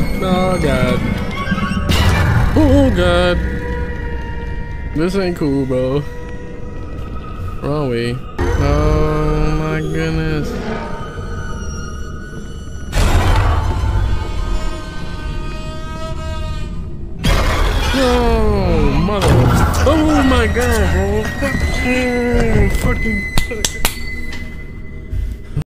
god. Oh god. Oh god. This ain't cool, bro. Wrong way. Oh my goodness. Oh, mother. Oh my god, bro. Fucking. fucking.